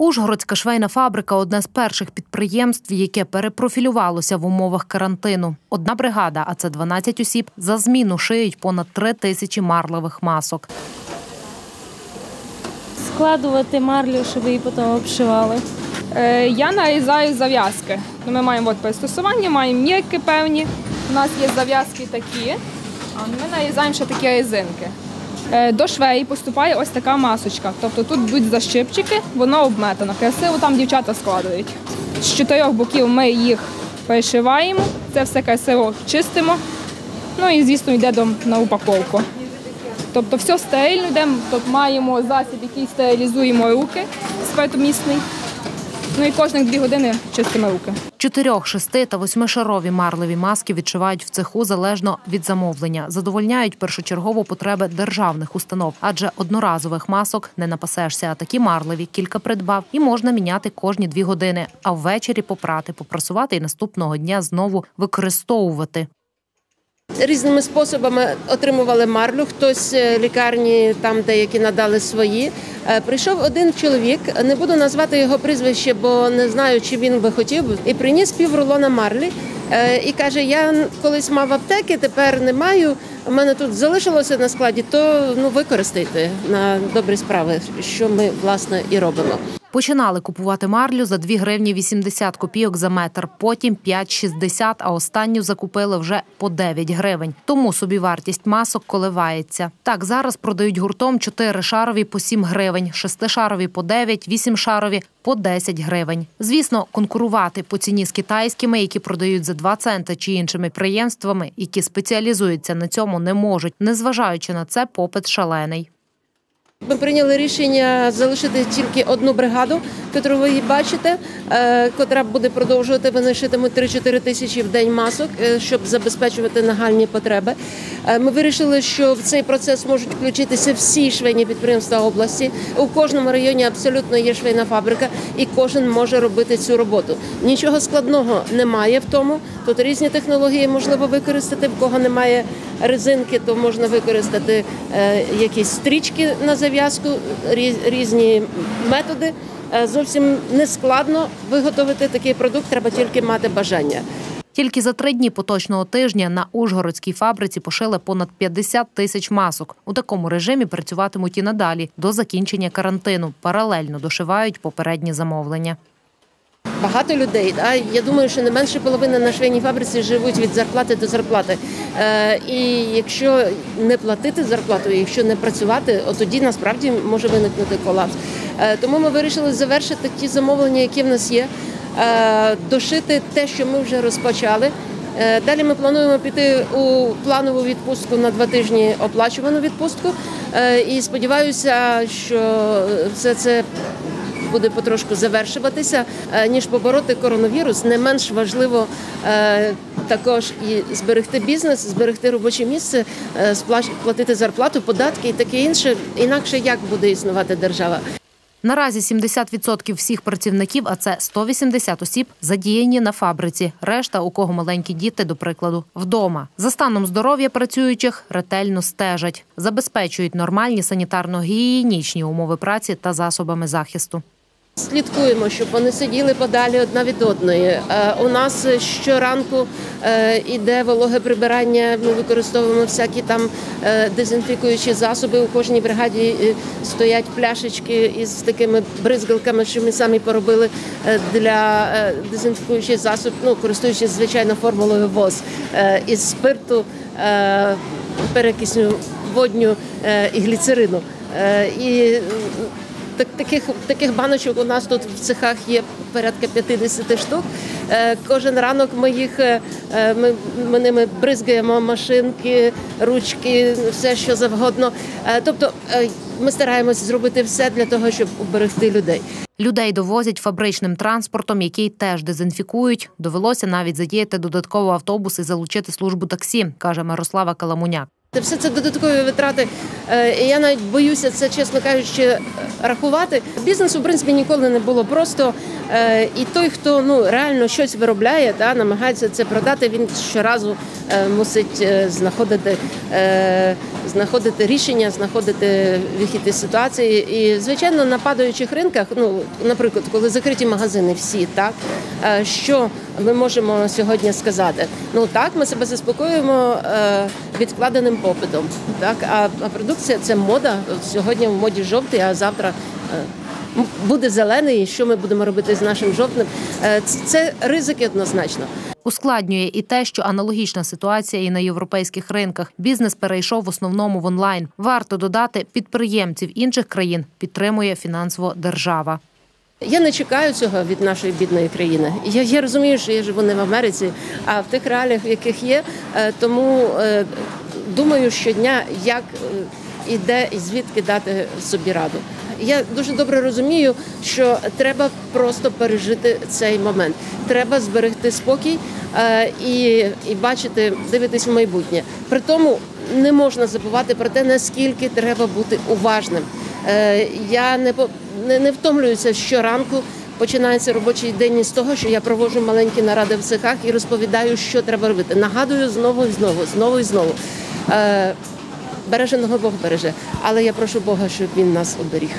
Ужгородська швейна фабрика одне з перших підприємств, яке перепрофілювалося в умовах карантину. Одна бригада, а це 12 осіб, за зміну шиють понад три тисячі марлевих масок. складувати марлю, щоб її потім обшивали. Е, Я нарізаю зав'язки. Ну, Ми маємо от пристосування, маємо мірки певні. У нас є зав'язки такі, а ми нарізаємо ще такі резинки. Е, До швеї поступає ось така масочка. Тобто тут будуть защипчики, воно обметано. Красиво там дівчата складують. З чотирьох боків ми їх перешиваємо, це все красиво чистимо. Ну і звісно йде на упаковку. Тобто все стерильно йдемо, тут маємо засіб, який стерилізуємо руки, спиртомісний. Ну і кожних дві години чистимо руки. Чотирьох, шести та восьмишарові марлеві маски відшивають в цеху залежно від замовлення. Задовольняють першочергово потреби державних установ, адже одноразових масок не напасешся. А такі марлеві кілька придбав і можна міняти кожні дві години. А ввечері попрати, попрасувати і наступного дня знову використовувати. Різними способами отримували марлю. Хтось е, лікарні, там деякі надали свої. Е, Прийшов один чоловік, не буду назвати його прізвище, бо не знаю, чи він би хотів, і приніс пів рулона марлі. Е, І каже: Я колись мав аптеки, тепер не маю. У мене тут залишилося на складі, то ну використайте на добрі справи, що ми власне і робимо. Починали купувати марлю за 2 гривні 80 копійок за метр, потім 5,60, а останню закупили вже по 9 гривень. Тому собівартість масок коливається. Так, зараз продають гуртом 4 шарові по 7 гривень, 6 шарові по 9, 8 шарові по 10 гривень. Звісно, конкурувати по ціні з китайськими, які продають за 2 цента чи іншими підприємствами, які спеціалізуються на цьому, не можуть. Незважаючи на це, попит шалений. Ми прийняли рішення залишити тільки одну бригаду, яку ви бачите, е, котра буде продовжувати. Вони шитимуть 3-4 тисячі в день масок, е, щоб забезпечувати нагальні потреби. Е, Ми вирішили, що в цей процес можуть включитися всі швейні підприємства області. У кожному районі абсолютно є швейна фабрика, і кожен може робити цю роботу. Нічого складного немає в тому. Тут різні технології можливо використати. В кого немає резинки, то можна використати якісь стрічки на зав'язку, різ- різні методи. Е, Зовсім не складно виготовити такий продукт, треба тільки мати бажання. Тільки за три дні поточного тижня на Ужгородській фабриці пошили понад 50 тисяч масок. У такому режимі працюватимуть і надалі до закінчення карантину. Паралельно дошивають попередні замовлення. Багато людей, да? я думаю, що не менше половини на швейній фабриці живуть від зарплати до зарплати. Е, і якщо не платити зарплату, якщо не працювати, от тоді насправді може виникнути колапс. Е, тому ми вирішили завершити ті замовлення, які в нас є, е, дошити те, що ми вже розпочали. Е, Далі ми плануємо піти у планову відпустку на два тижні оплачувану відпустку. Е, І сподіваюся, що все це буде потрошку завершуватися, е, ніж побороти коронавірус. Не менш важливо е, також і зберегти бізнес, зберегти робоче місце, е, платити зарплату, податки і таке інше. Інакше як буде існувати держава? Наразі 70% всіх працівників, а це 180 осіб, задіяні на фабриці. Решта, у кого маленькі діти, до прикладу, вдома. За станом здоров'я працюючих ретельно стежать, забезпечують нормальні санітарно-гігієнічні умови праці та засобами захисту. Слідкуємо, щоб вони сиділи подалі одна від одної. Е, У нас щоранку е, іде вологе прибирання. Ми використовуємо всякі там е, дезінфікуючі засоби. У кожній бригаді стоять пляшечки із такими бризгалками, що ми самі поробили для дезінфікуючих засобів, ну користуючись звичайно формулою ВОЗ із спирту, перекисню водню і гліцерину. І так, таких, таких баночок у нас тут в цехах є порядка 50 штук. Е, Кожен ранок ми їх е, ми, ми ними бризгаємо машинки, ручки, все що завгодно. Е, Тобто е, ми стараємось зробити все для того, щоб уберегти людей. Людей довозять фабричним транспортом, який теж дезінфікують. Довелося навіть задіяти додатковий автобус і залучити службу таксі, каже Мирослава Каламуняк. Все це додаткові витрати. Е, І я навіть боюся це, чесно кажучи, рахувати. Бізнесу, в принципі, ніколи не було просто. Е, І той, хто ну реально щось виробляє, та намагається це продати, він щоразу е, мусить е, знаходити, знаходити рішення, знаходити вихід із ситуації. І звичайно, на падаючих ринках, ну наприклад, коли закриті магазини, всі так що ми можемо сьогодні сказати? Ну так, ми себе заспокоюємо відкладеним попитом. Так, а продукція це мода. Сьогодні в моді жовтий, а завтра. Буде зелений, і що ми будемо робити з нашим жовтним? Е, Це ризики однозначно. Ускладнює і те, що аналогічна ситуація і на європейських ринках. Бізнес перейшов в основному в онлайн. Варто додати, підприємців інших країн підтримує фінансово держава. Я не чекаю цього від нашої бідної країни. Я, я розумію, що я живу не в Америці, а в тих реаліях, в яких є. Е, Тому е, думаю щодня, як і де і звідки дати собі раду. Я дуже добре розумію, що треба просто пережити цей момент. Треба зберегти спокій е, і, і бачити, дивитись в майбутнє. При тому не можна забувати про те, наскільки треба бути уважним. Е, Я не не, не втомлююся щоранку. Починається робочий день із того, що я проводжу маленькі наради в цехах і розповідаю, що треба робити. Нагадую знову і знову, знову і знову. Е, Береженого Бог береже, але я прошу Бога, щоб він нас оберіг.